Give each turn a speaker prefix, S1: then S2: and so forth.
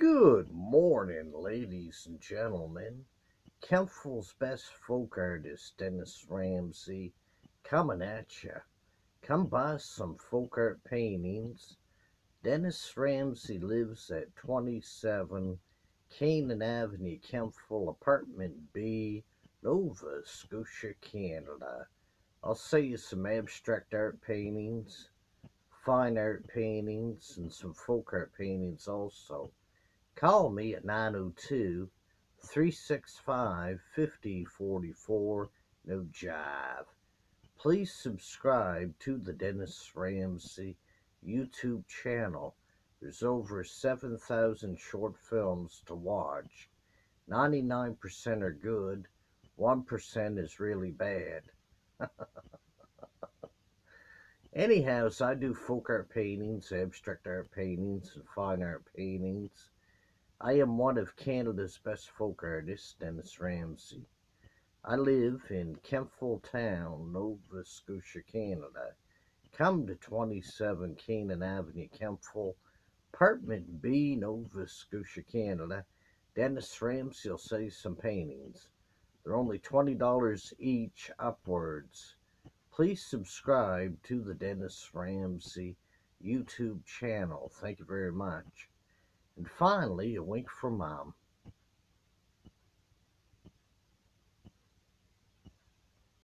S1: Good morning, ladies and gentlemen. Kentville's best folk artist, Dennis Ramsay, coming at you. Come buy some folk art paintings. Dennis Ramsay lives at 27 Canaan Avenue, Kentville, Apartment B, Nova Scotia, Canada. I'll sell you some abstract art paintings, fine art paintings, and some folk art paintings also. Call me at 902 365 5044. No jive. Please subscribe to the Dennis Ramsay YouTube channel. There's over 7,000 short films to watch. 99% are good, 1% is really bad. Anyhow, so I do folk art paintings, abstract art paintings, and fine art paintings. I am one of Canada's best folk artists, Dennis Ramsay. I live in Kentville Town, Nova Scotia, Canada. Come to 27 Canaan Avenue, Kentville, Apartment B, Nova Scotia, Canada. Dennis Ramsay will sell some paintings. They're only $20 each upwards. Please subscribe to the Dennis Ramsay YouTube channel. Thank you very much. And finally, a wink from mom.